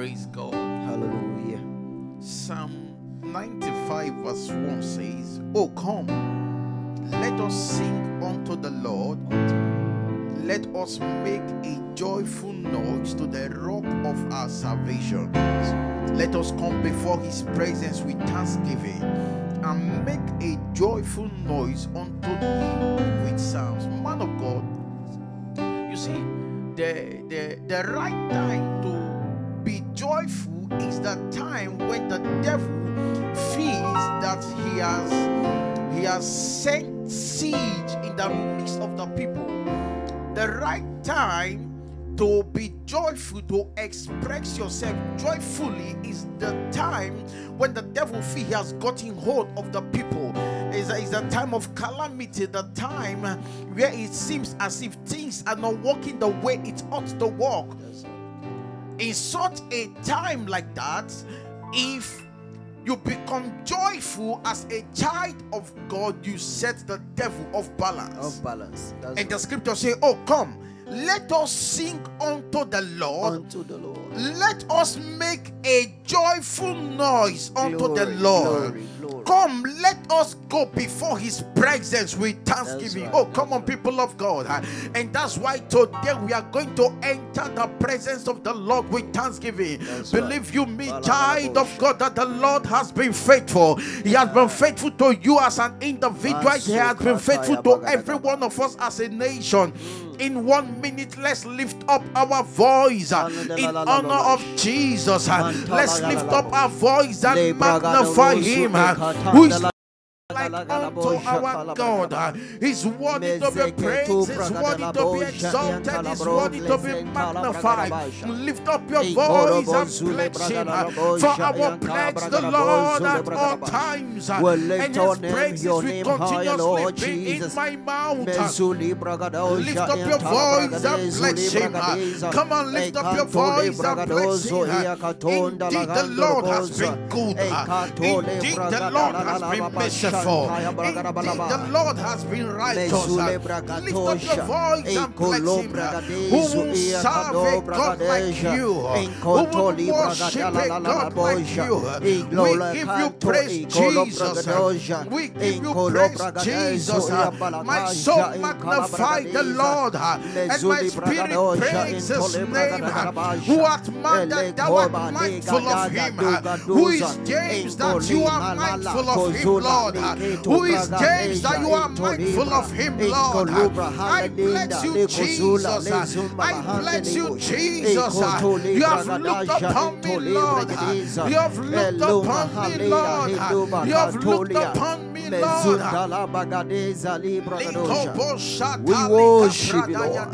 Praise God. Hallelujah. Psalm 95 verse 1 says, Oh, come, let us sing unto the Lord. Let us make a joyful noise to the rock of our salvation. Let us come before his presence with thanksgiving and make a joyful noise unto him with psalms. Man of God, you see, the, the, the right time to joyful is the time when the devil feels that he has he has set siege in the midst of the people. The right time to be joyful, to express yourself joyfully, is the time when the devil he has gotten hold of the people. Is is the time of calamity, the time where it seems as if things are not working the way it ought to work in such a time like that, if you become joyful as a child of God, you set the devil off balance. Of balance. That's and the scripture say, Oh, come, let us sing unto the Lord. unto the Lord. Let us make a joyful noise unto the Lord. glory, glory. Come, let us go before his presence with thanksgiving. right, oh, come on, people of God. And that's why today we are going to enter the presence of the Lord with thanksgiving. That's Believe right. you me, child of God, that the Lord has been faithful. He has been faithful to you as an individual. He has been faithful to every one of us as a nation. In one minute, let's lift up our voice uh, in honor of Jesus. uh, Let's lift up our voice and magnify Him. uh, Who is like unto our God. He's worthy to be praised, He's worthy to be exalted, He's worthy to be magnified. Lift up your voice and bless Him. For our bless the Lord at all times, and His praises will continuously be in my mouth. Lift up your voice and bless him. Come on, lift up your voice and bless him. Indeed, the Lord has been good. Indeed, the Lord has been merciful. Shantaya Indeed, the Lord has been righteous. Lift up your voice and bless him. Who will serve a God like you? Who will worship a God like you? We give you praise, Jesus. We give you praise, Jesus. My soul magnify the. Lord, and my spirit praise His name. Who art man that thou art mindful of him? Who is James that you are mindful of him, Lord? Who is James that you are mindful of him, Lord? I bless you, Jesus. I bless you, Jesus. You have looked upon me, Lord. You have looked upon me, Lord. You have looked upon me, Lord. mezunda, la, bagadeza, li, bragadosha. We worship you, Lord.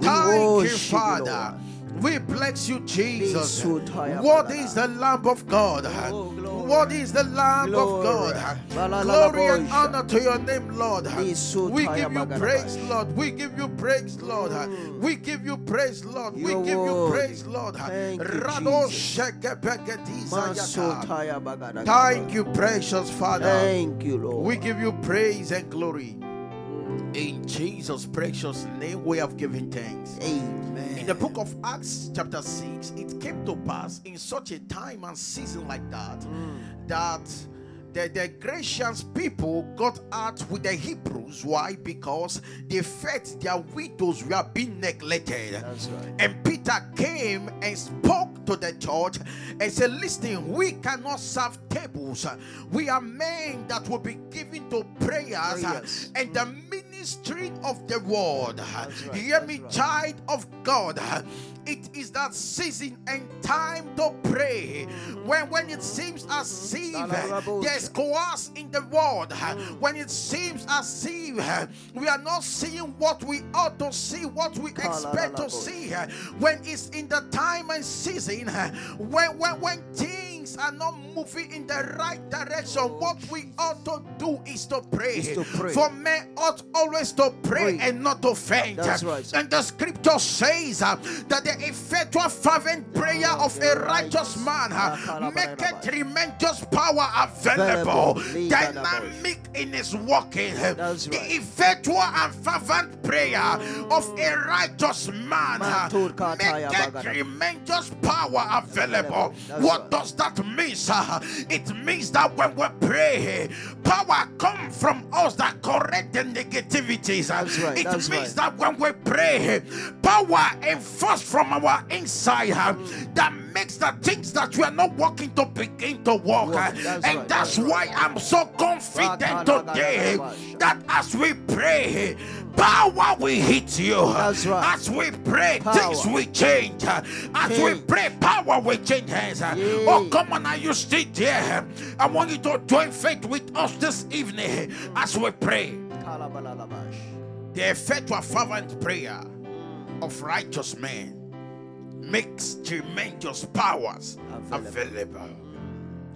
Thank you, Father. We bless you, Jesus. What is the Lamb of God? What is the Lamb Glory. of God? Glory and honor to your name, Lord. We give you praise, Lord. We give you praise, Lord. Mm. We give you praise, Lord. We give you praise, Lord. Thank you, Rado Jesus. shekepeketiza yata. Masotaya. Thank you, precious Father. Thank you, Lord. We give you praise and glory. In Jesus' precious name, we have given thanks. Amen. In the book of Acts, chapter 6, it came to pass in such a time and season like that mm. that the, the Grecians people got out with the Hebrews. Why? Because they felt their widows were being neglected. That's right. And Peter came and spoke to the church and said, Listen, we cannot serve tables. We are men that will be given to prayers Prayers. and the mm. Ministry of the word. right, Hear me, right. child of God. It is that season and time to pray. When when it seems as if there's chaos in the world, when it seems as if we are not seeing what we ought to see, what we expect to see, when it's in the time and season, when when when things things are not moving in the right direction, what we ought to do is to pray. Is to pray. For men ought always to pray, Pray. and not to faint. That's right. And the scripture says uh, that the effectual fervent prayer of a righteous man uh, maketh tremendous power available. Dynamic in his walking. That's The effectual and fervent prayer of a righteous man uh, maketh tremendous power available. That's What right. does that mean? sir? It means that when we pray, power comes from us that correct the negativities. That's right, It that's means right. that when we pray, power enforced from our inside uh, that makes the things that we are not working to begin to work. Uh, that's and right, that's that's why I'm so confident today that as we pray, power will hit you. That's right. As we pray, Power. things will change. As we pray, power will change hands. Yay. Oh, come on, are you still there? I want you to join faith with us this evening as we pray. The effectual fervent prayer of righteous men makes tremendous powers Available. available.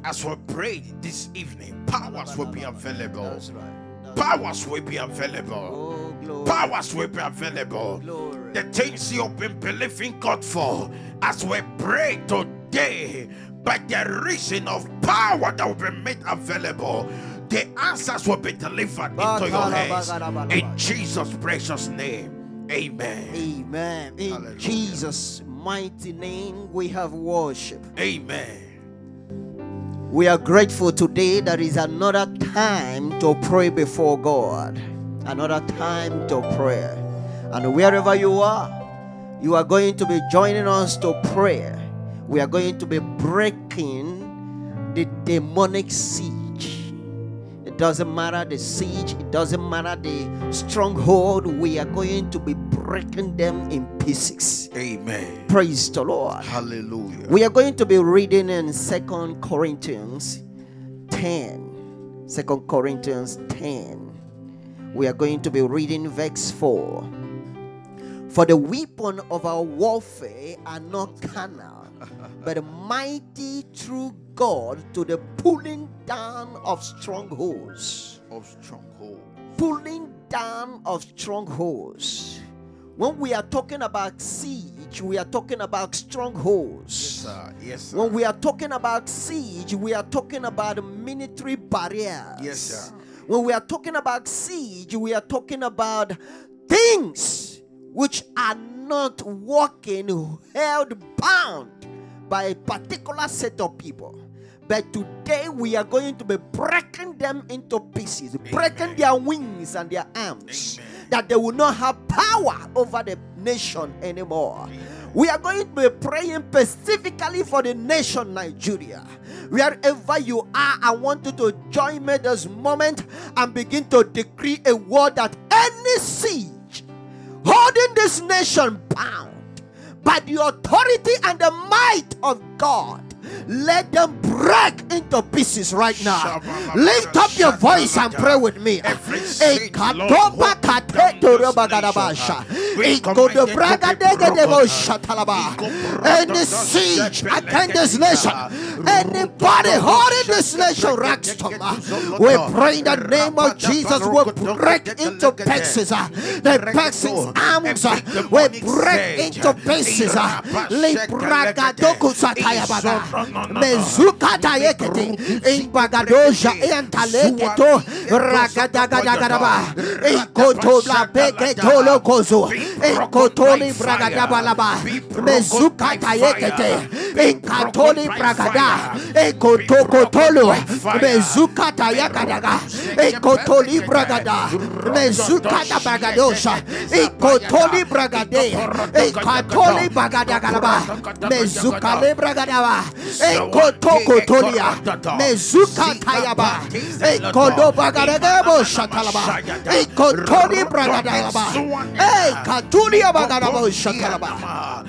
As we pray this evening, powers will be available. That's right. Powers will be available. Oh. Powers will be available. Glory. The things you've been believing God for, as we pray today, by the reason of power that will be made available, the answers will be delivered into your hands. In Jesus' precious name, amen. Amen. In Hallelujah. Jesus' mighty name, we have worship. Amen. We are grateful today that is another time to pray before God. Another time to pray. And wherever you are, you are going to be joining us to pray. We are going to be breaking the demonic siege. It doesn't matter the siege, it doesn't matter the stronghold. We are going to be breaking them in pieces. Amen. Praise the Lord. Hallelujah. We are going to be reading in Second Corinthians 10. 2 Corinthians 10. We are going to be reading verse 4. For the weapon of our warfare are not carnal, but mighty through God to the pulling down of strongholds of stronghold. pulling down of strongholds. When we are talking about siege, we are talking about strongholds. Sir, yes, sir. When we are talking about siege, we are talking about military barriers. Yes, sir. When we are talking about siege, we are talking about things which are not walking held bound by a particular set of people. But today we are going to be breaking them into pieces, breaking their wings and their arms, Amen. that they will not have power over the nation anymore. We are going to be praying specifically for the nation Nigeria. Wherever you are, I want you to join me this moment and begin to decree a word that any siege holding this nation bound by the authority and the might of God. Let them break into pieces right now. Lift up your voice and pray with me. Every siege, Lord, Ekatoba hold down kateto this robagadabasha. nation. We Ikodo command it braga to be dege debo broken. shatalaba. Iko Any brado siege against this nation, anybody holding this nation rackstoma, we pray in the name of Jesus. We break into pieces. uh, The person's arms uh, we break into pieces. uh, satayabada. Mezuka tayekete. Imbagadoja iantaleketo. Ragadagadagadaba. Ikotobla beketolo kozo. Ikotoli bragadabalaba. Mezuka tayekete. Ikatoli bragada. Ikotokotolo. Mezuka tayakadaga. Ikotoli bragada. Mezuka da bragadosha. Ikotoli bragade. Ikatoli bragadagalaba. Mezuka le bragadaba. Ekotokotolia. Mezuka tayaba. Ekodo bagadagabo shatalaba. Ekotoli bragadalaba. Ekatulia bagadabo shatalaba.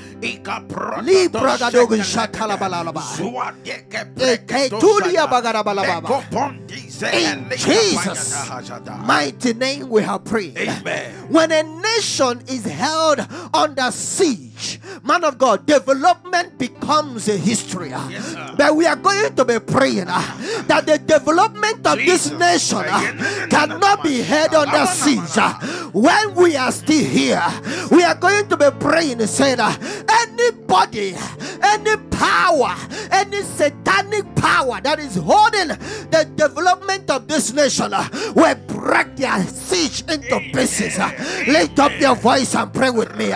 Libra gadogun shatalabalaba. Eketulia bagarabalaba. In Jesus' mighty name we have prayed. Amen. When a nation is held under siege, man of God, development becomes a history. Yes, but we are going to be praying uh, that the development of this nation uh, cannot be held under siege. uh, When we are still here, we are going to be praying and saying, uh, anybody, any power, any satanic power that is holding the development of this nation uh, will break their siege into pieces. uh. Lift up your voice and pray with me.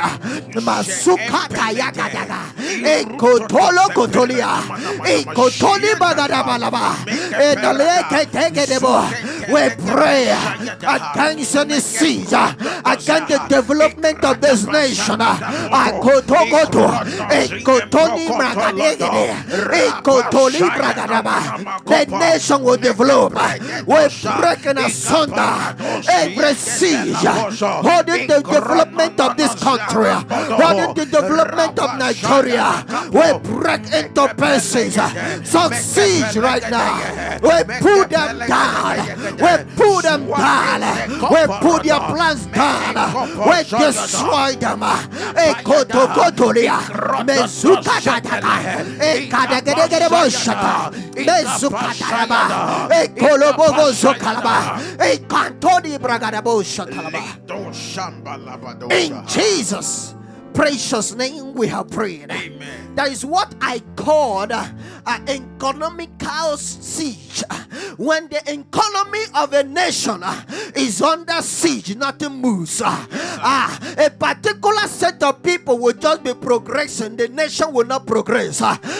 Masukata yakadaga. Ekotolo kotolia. Ekotoli bagadabalaba. Edaleke tegedebo. We pray. Against any siege, against the development of this nation. Akotokoto. Ekotoni bragadegede. Ekotoli bragadaba. The nation will develop. We're breaking asunder every siege. Holding the development of this country, holding the development of Nigeria. We break into pieces. Some siege right now. We put them down. We put them down. We put their plans down. We destroy them. Ekotokotolia. Mezukataka. Ekadegedegedeboshata. Mezukataba. Ekolobogo zokalaba. Ekantoni bragadaboshatalaba. In Jesus' precious name we have prayed. Amen. That is what I called uh, an economical siege. When the economy of a nation uh, is under siege, nothing moves. Uh, ah, a particular set of people will just be progressing, the nation will not progress.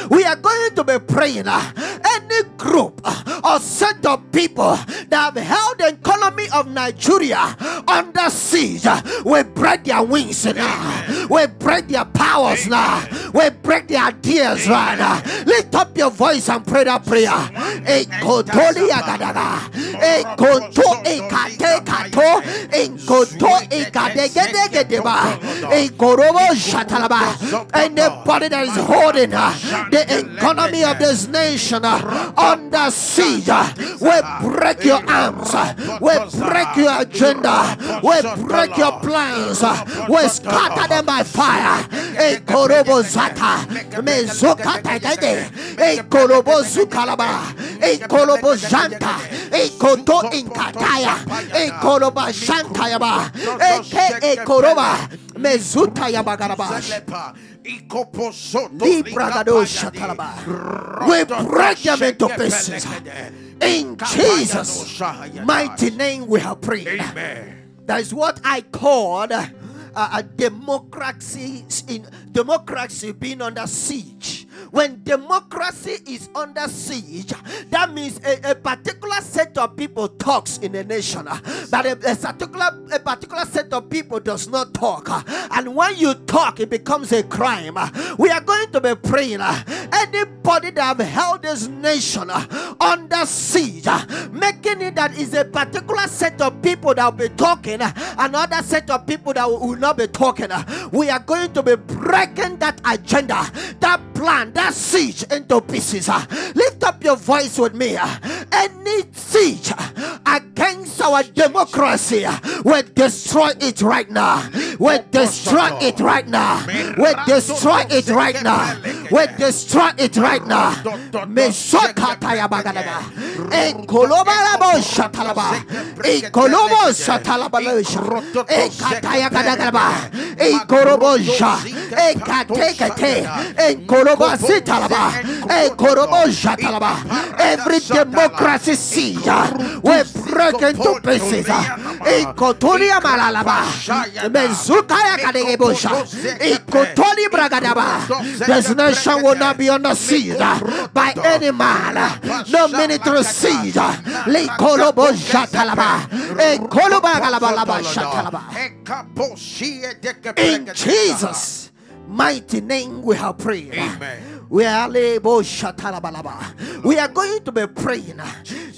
We are going to be praying. any group or set of people that have held the economy of Nigeria under siege will break their wings now. We break their powers now. We break their ideas right now. Lift up your voice and pray that prayer. Ekotoli agadaga. Ekoto ekate kato. Ekoto ekadegedegedeba. Ekorobo shatalaba. Anybody that is holding uh, the economy of this nation uh, under siege, uh, we break your arms. uh, We break your agenda. We break your plans. uh, We scatter them by fire. Ekorobo zata. Mezokata gede. Ekorobo zukalaba. Ekorobo janta. Ekoto inkataya. Ekoroba shantayaba. Eke ekoroba. Mezuta yabagaraba. We break them into pieces. In Jesus' mighty name we have prayed. Amen. That is what I called uh, a democracy in democracy being under siege. When democracy is under siege, that means a, a particular set of people talks in a nation, but a, a particular a particular set of people does not talk. And when you talk, it becomes a crime. We are going to be praying. Anybody that have held this nation under siege, making it that is a particular set of people that will be talking, another set of people that will not be talking. We are going to be breaking that agenda, that plan, that siege into pieces. uh. Lift up your voice with me. uh. Any siege against our democracy, uh, we destroy it right now. We destroy it right now. We destroy it right now. We destroy it right now. Mesokataya bagadaga. Ekolobalabo shatalaba. Ekolobo shatalabalosh. Ekataya gadagalaba. Ekoroboja. Ekatekate. Ekoloba sitalaba. Ekorobo shatalaba. Every democracy siege we break into pieces. Ekotoria malalaba. Mezukaya kadegebosha. Ekotoli bragadaba. This nation will not be under siege by any man. No military siege. Likolobo shatalaba. Ekoloba galabalaba shatalaba. In Jesus' mighty name we have prayed. Amen. We are going to be praying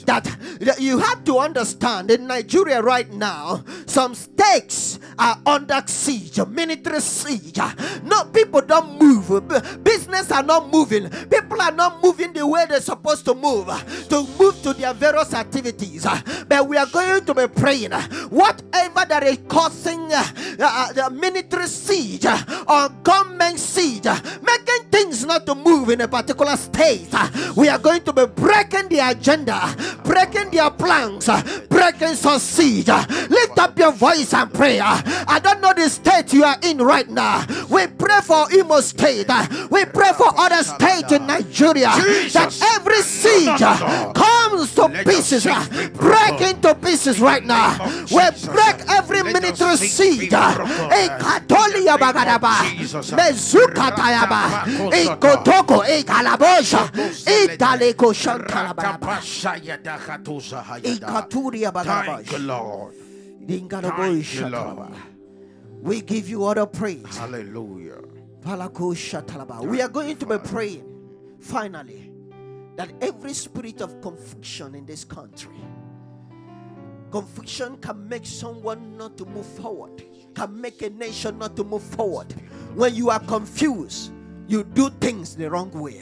that you have to understand in Nigeria right now, some states are under siege, military siege. No people don't move. Business are not moving. People are not moving the way they're supposed to move to move to their various activities. But we are going to be praying. Whatever that is causing uh, uh, the military siege or government siege, not to move in a particular state, we are going to be breaking the agenda, breaking their plans, breaking. Uh, Lift up your voice and pray. Uh, I don't know the state you are in right now. We pray for Imo State. We pray for other states in Nigeria that every siege uh, comes to Let pieces, break into pieces right now. We break every military sing, be siege. uh, broken. E In the name of Bagadaba, Mezukatayaba, E Kotoko, E Kalabosha, E Daleko E eh, Katuria Thank you, Lord. Dingarabosha Talaba. We give you all the praise. Hallelujah. We are going to be praying finally that every spirit of confusion in this country, confusion can make someone not to move forward, can make a nation not to move forward. When you are confused, you do things the wrong way.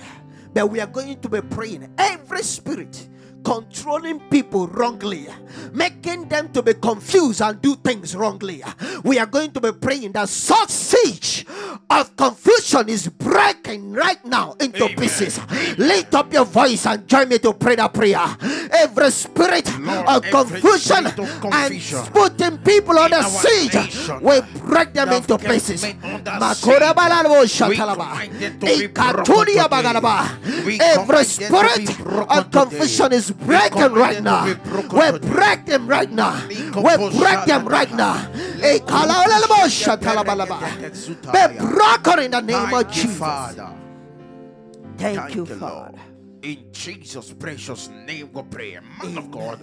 But we are going to be praying every spirit controlling people wrongly, making them to be confused and do things wrongly. We are going to be praying that such siege of confusion is breaking right now into Amen. pieces. Lift up your voice and join me to pray that prayer. Every spirit Lord, of confusion of and confusion putting people under our siege, nation we break them into pieces. men under Makora siege. balabo We shatalaba. command it to be Ikaturia broken today. bagalaba. We Every command it to spirit of confusion is breaking right now. We break them right now. We break them right now. Be broken in the name of Jesus. Father. Thank you, Lord. Father. In Jesus' precious name, we pray. Man of God,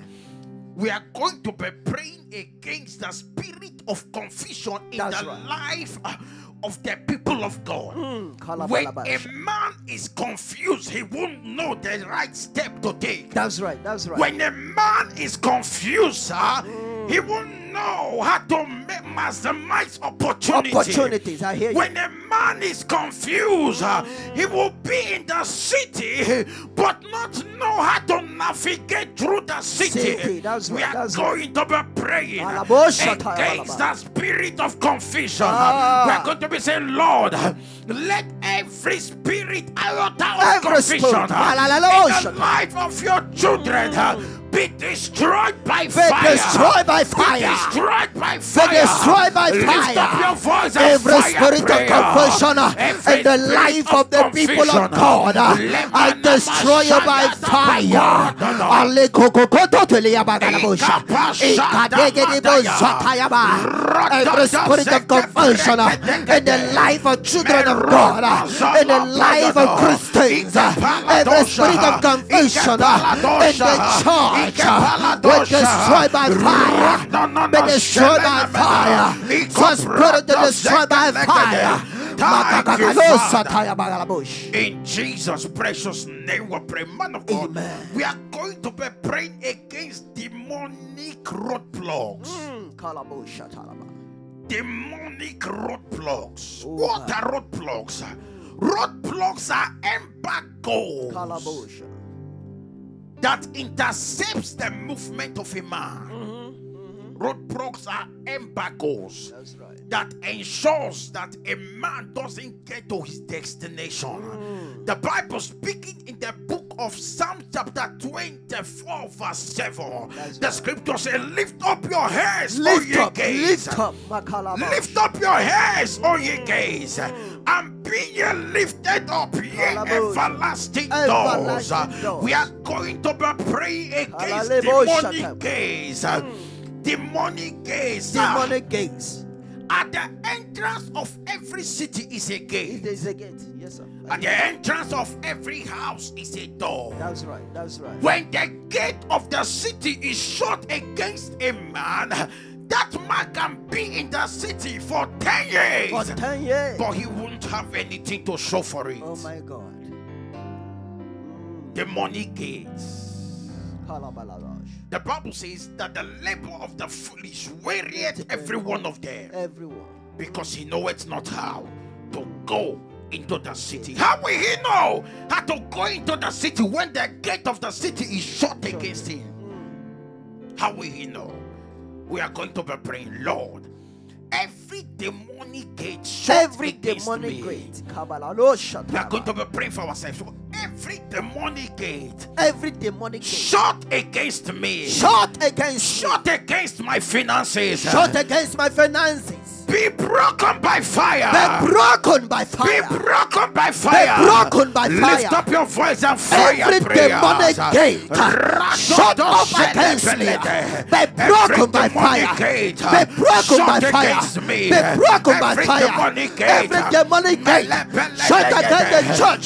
we are going to be praying against the spirit of confusion in That's the right. life uh, of the people of God. Mm, when a man is confused, he won't know the right step to take. That's right. That's right. When a man is confused, sir, he won't know how to ma- maximize opportunity. Opportunities, I hear you. When a man is confused, uh, he will be in the city but not know how to navigate through the city. City, that's we right, are that's right. going to be praying against the spirit of confusion. Ah. We are going to be saying, Lord, let every spirit iota of Every confusion spirit, uh, in the life of your children uh, be destroyed by Be fire. destroyed by Be fire. destroyed by Be destroyed by Lift fire. up your voice and Every fire spirit of confusion uh, in the life of the people of God, uh, I destroy you by fire. Every spirit of confusion uh, in the life of children of God, uh, in the life of Christians, uh, every spirit of confusion uh, in the church, uh, be destroyed by fire. Be destroyed by fire. So spirit to destroy by fire. In Jesus' precious name, we pray, man of God. Amen. We are going to be praying against demonic roadblocks. Mm. Demonic roadblocks. Oh, what are roadblocks? Roadblocks are embargoes. That intercepts the movement of a man. Mm-hmm, mm-hmm. Roadblocks are embargoes right. that ensures that a man doesn't get to his destination. Mm. The Bible speaking in the book of Psalm chapter 24 verse 7. That's the scripture says, Lift up your heads, O Lift ye up, gates. lift up, Lift up your heads, O ye mm. gates, and be ye lifted up, ye everlasting Everlasting doors. doors. We are going to be praying against Hallelujah. Mm. demonic gates. Demonic gates. Demonic gates. At the entrance of every city is a gate. There is a gate. Yes, sir. At the entrance of every house is a door. That's right. That's right. When the gate of the city is shut against a man, that man can be in the city for 10 years. For 10 years. but he won't have anything to show for it. Oh my God. Mm. Demonic gates. Kalabaladosh. The Bible says that the labor of the foolish wearieth every one of them Everyone. because he knoweth not how to go into the city. How will he know how to go into the city when the gate of the city is shut against him? Hmm. How will he know? We are going to be praying, Lord. Every demonic gate shut Every demonic me. gate. We are going to be praying for ourselves. Every demonic gate Every demonic gate. shut against me. Shot against Shut against my finances. Shot against my finances. Be broken by fire. Be broken by fire. Be broken by fire. Be broken by fire. Lift up your voice and fire Every prayers. demonic gate shut up against me. Be broken by fire. Be broken by fire. Be broken by fire. Every demonic gate shut against the church.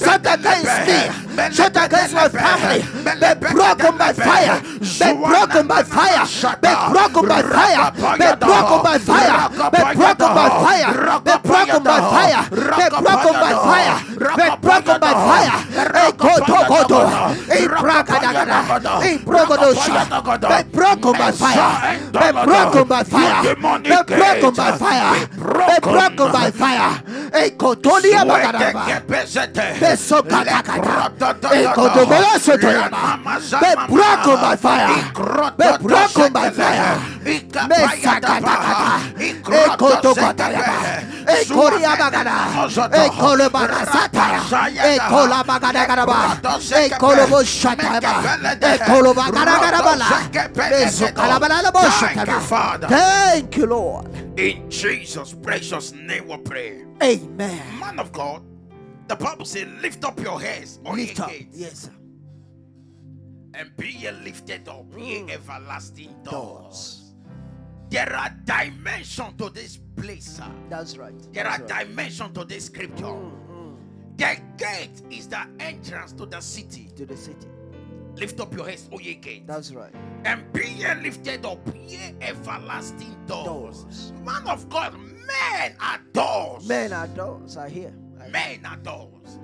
Shut against against me. Shut against my family. Be broken by fire. Be broken by fire. Be broken by fire. Be broken by fire. Be broken by fire. Be broken by fire. Be broken by fire. Be broken by fire. Go to go to. Hey, brakadagada. Hey, brokodosha. Be broken by fire. Be broken by fire. Be broken by fire. Be broken by fire. Hey, kotolia bagadaba. Beso Incontroverse to him. Be broken by fire. Be broken by fire. Be sakatakata. Incontroverse. Garaba. Garabala. Kalabala. Thank you, Lord. In Jesus' precious name we pray. Amen. Man of God the Bible says, lift up your heads, Lift up. gates, Yes, sir. and be ye lifted up, ye everlasting doors. There are dimensions to this place, sir. That's right. There are That's right. dimensions to this scripture. Mm, mm. The gate is the entrance to the city. To the city. Lift up your heads, O ye gates, That's right. and be ye lifted up, ye everlasting doors. Doors. Man of God, men are doors. Men are doors. I hear. Men are doors.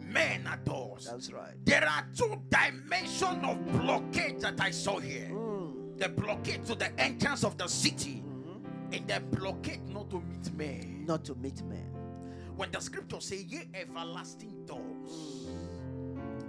Men are doors. That's right. There are two dimensions of blockade that I saw here. Mm, The blockade to the entrance of the city, mhm. and the blockade not to meet men. Not to meet men. When the scripture say ye everlasting doors,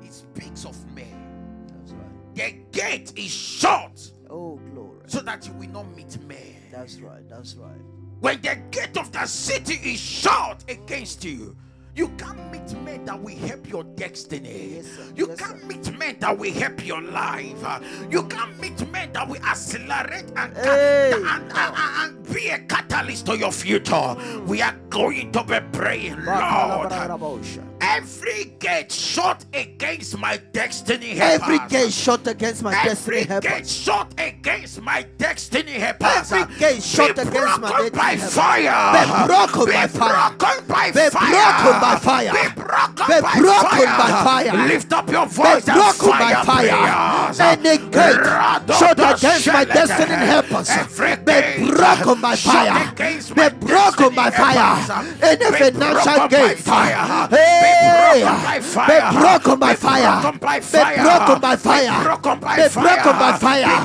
it speaks of men. That's right. The gate is shut Oh, glory. so that you will not meet men. That's right. That's right. When the gate of the city is shut against you, you can't meet men that will help your destiny. Yes. You Yes, can't sir. meet men that will help your life. You can't meet men that will accelerate and, Hey. and, and- and be a catalyst to your future. We are going to be praying, Lord. Every gate shut against my destiny helpers. Every gate shut against my destiny Every gate helpers. shut against my destiny helpers. Every gate shut against my destiny by helpers. fire. Be broken by fire. Be fire. broken by fire. Be broken by fire. Lift up your Be voice and broken by fire. Any gate shut against my destiny helpers. Every Be broken by fire. Be broken by fire. helpers. Any financial gate. fire. Eh, Be broken by Be broken by fire. Be broken by fire. Be broken by fire.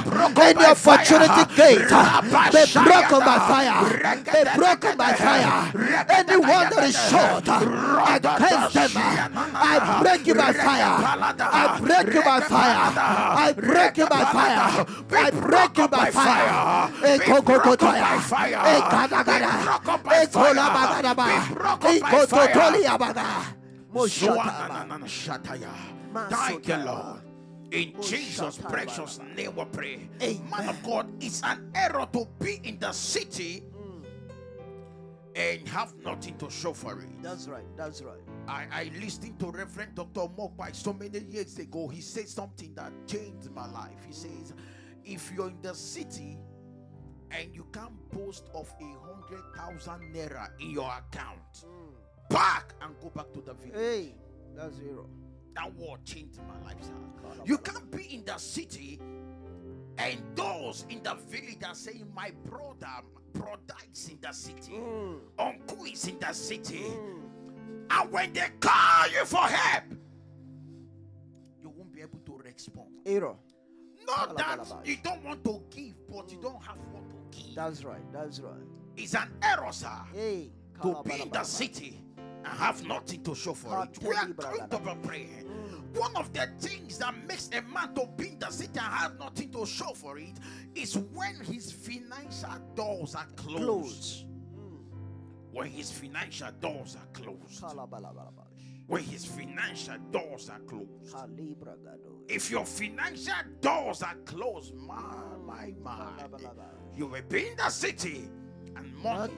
Any opportunity fire. gate. Be broken by fire. Be broken by fire. Anyone that is short against them, I break you by fire. I break you by fire. I break you by fire. I break you by fire. E kokokotoya. E kadagada. E kolabagadaba. E kototoliabaga. Moshataba. Thank you, Lord. In Jesus' precious name we pray. Amen. Man of God, it's an error to be in the city mm. and have nothing to show for it. That's right. That's right. I, I listened to Reverend Dr. Mokbai so many years ago. He said something that changed my life. He says, if you're in the city and you can't boast of a hundred thousand naira in your account, mm. Back and go back to the village. Hey, that's zero. That word changed my life, sir. You can't be in the city and those in the village are saying, My brother, brother is in the city, Mm, uncle is in the city. mm. And when they call you for help, you won't be able to respond. Error. Not that you don't want to give, but you don't have what to give. That's right. That's right. It's an error, sir. Hey, to be in the city and have nothing to show for it. We are going to praying. One of the things that makes a man to be in the city and have nothing to show for it is when his financial doors are closed. Close. When his financial doors are closed. When his financial doors are closed. If your financial doors are closed, my, my, my, you will be in the city and money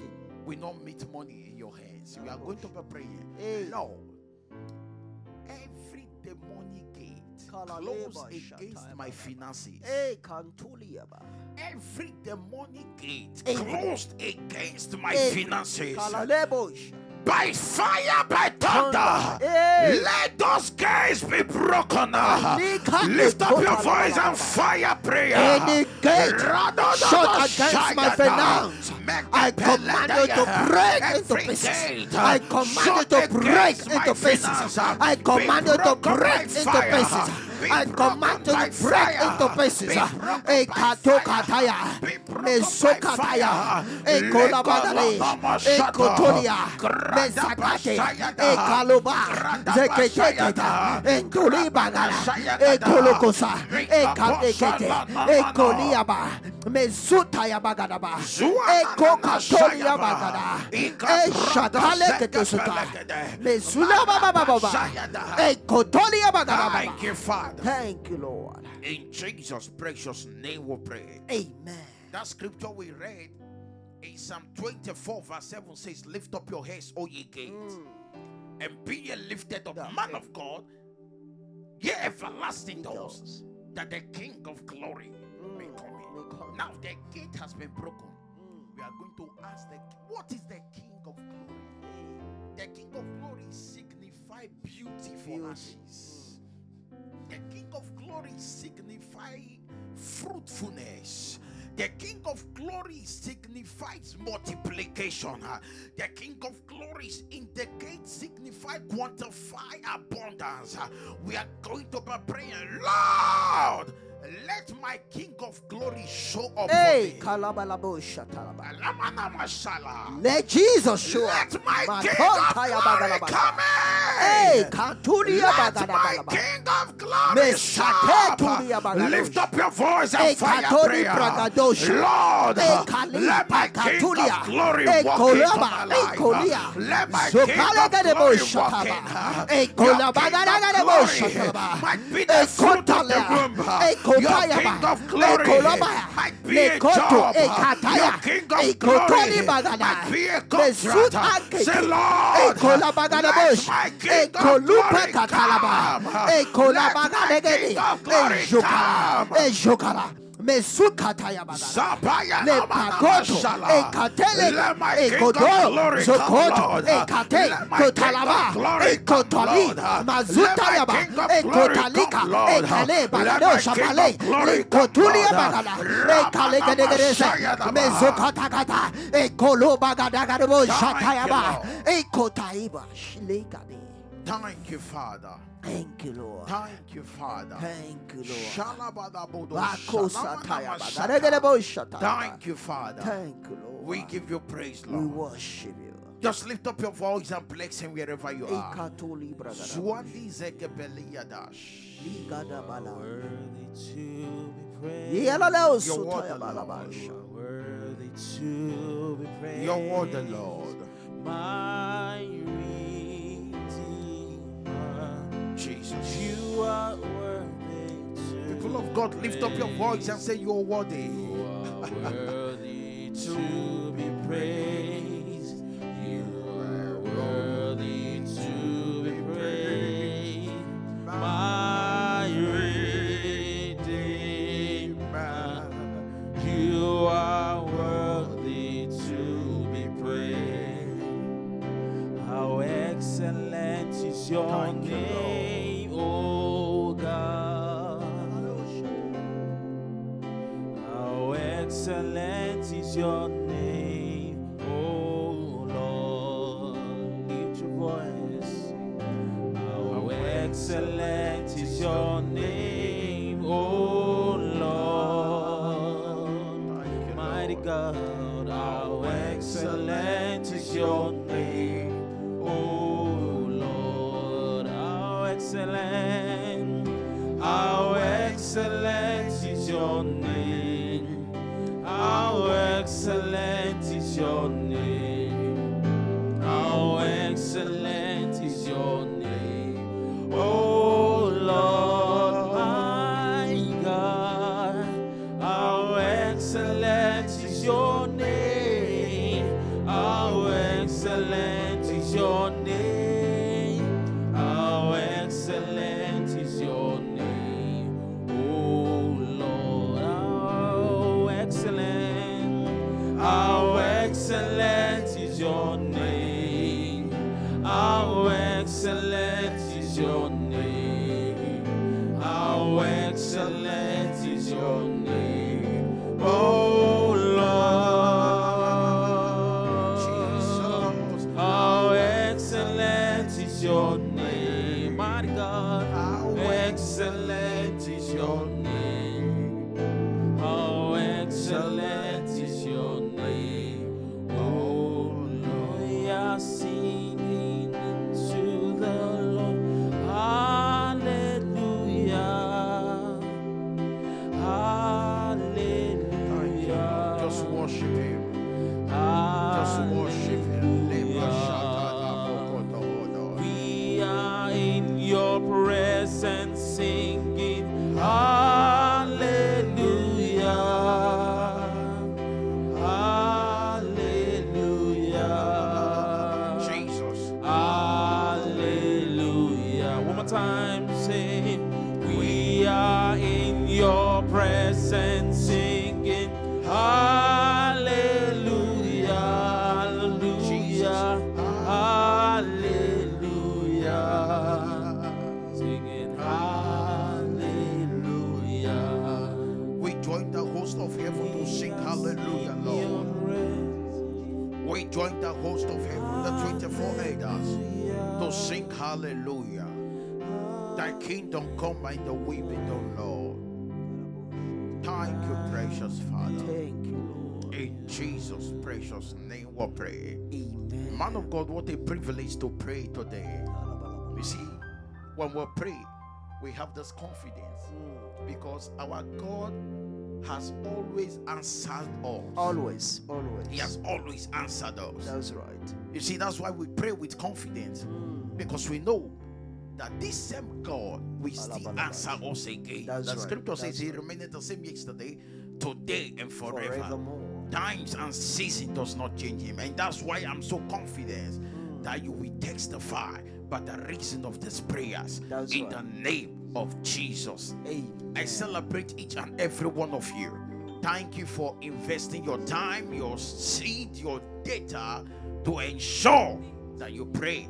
will not meet money in your hands. We are going to be praying. Hey. Lord, every demonic gate closed against my finances. Hey, Every demonic gate closed against my finances. By fire, by thunder. Hey. Let those gates be broken. Lift up your voice and fire prayer. Any gate shut against my finance, I command you to break into pieces. I command you to break into pieces. I command you to break into pieces. I command to break fire. into pieces. Be broken eh, by Ekato fire. kataya, Be broken mesokataya, by fire. Eh, ekolabadale, Lekolomashata. Eh, ekotolia, mesakate, ekaloba, zeketeketa, entulibagala, ekolokosa, ekatekete, ekoliaba, mesutaya bagadaba, ekokatolia bagada, eshatale ketusuta, mesulaba bababa, ekotolia bagadaba. Thank you, Father. Thank you, Lord. In Jesus' precious name we pray. Amen. That scripture we read in Psalm 24, verse 7 says, Lift up your heads, O ye gates, mm. and be ye lifted up, Yeah. man of God, ye everlasting doors, that the King of glory mm, may come May in. come. Now the gate has been broken. Mm. We are going to ask the what is the King of glory? The King of glory signifies beauty for ashes. The King of glory signify fruitfulness. The King of glory signifies multiplication. The King of glory indicates, signify, quantify abundance. We are going to be praying, Lord, let my King of glory show up Hey, for me. kalabalabo shatalaba. Alamana mashallah. Let Jesus show up. Let my King of glory come in. Hey, Let my. King of glory show up. Lift up your voice Hey, and fire katoli prayer. Lord, Hey, let my King of glory Hey, walk into my life. Let my King of glory walk in. Hey, Your King of glory might be Hey, the fruit of the womb. King of glory. might be a job. Your King of glory. might be a contract. Say, Lord, let my King of glory come. Let my. King of glory come. Hey, jokala. Mesukataya bagada. Zapaya Le namana pagoto, mashala. e katele, Let my e King godo, of glory come, zokoto, Lord. e kate, Let my King kotalaba, of glory e come, kotoli, Lord. Let mazuta my yaba, King of e glory kotalika, come, e Lord. kale, Let bagado, shapale, of glory le come, kotulia Lord. bagada, e kale Ramana gedegedese, Mashayadaba. mezokatakata, e kolo bagadagadebo, Thank you, shatayaba, Lord. e kotaiba, shlegade. Thank you, Father. Thank you, Lord. Thank you, Father. Thank you, Lord. Shalabadabodo Bako shanamana sataya mashata. bagadegedebo shataya. Thank you, Father. Thank you, Lord. We give you praise, Lord. We worship you. Just lift up your voice and bless him wherever you are. Ekatoli bragada. Swandi zekebeliyadash. Ligada bala. Worthy to be praised. Yelalow Your word, Lord. Worthy to be praised. Your word, the Lord. My Jesus. You are worthy People of God, lift up your voice and say, You are worthy. You are worthy to be praised. Excellent is your name, excellent your presence singing Hallelujah. Hallelujah. Hallelujah. Singing Hallelujah. We join the host of heaven to sing hallelujah, Lord. We join the host of heaven, the 24 elders, to sing hallelujah. Thy kingdom come by the weeping, O Lord. Thank you, precious Father. Thank you, Lord. In Jesus' precious name we pray. Amen. Man of God, what a privilege to pray today. You see, when we pray, we have this confidence because our God has always answered us. Always, always. He has always answered us. That's right. You see, that's why we pray with confidence mm. because we know that this same God will still answer us again. That's the right, scripture says that's He right. remained the same yesterday, today, and forever. Forevermore. Times and season does not change Him, and that's why I'm so confident Mm. that you will testify by the reason of these prayers That's in right. the name of Jesus. Amen. I celebrate each and every one of you. Thank you for investing your time, your seed, your data to ensure that you pray.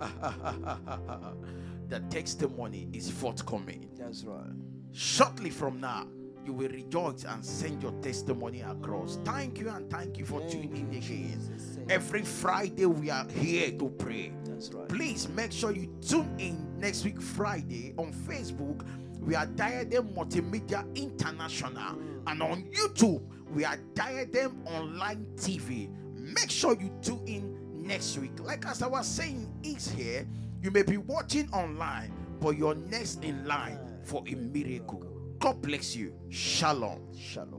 the testimony is forthcoming. That's right. Shortly from now, you will rejoice and send your testimony across. Thank you and thank you for Thank tuning in you, again. Jesus. Thank you. Every Friday, we are here to pray. That's right. Please make sure you tune in next week Friday on Facebook. We are Diadem Multimedia International, mm. and on YouTube we are Diadem Online TV. Make sure you tune in next week. Like as I was saying, is here. You may be watching online, but you're next in line for a miracle. God bless you. Shalom. Shalom.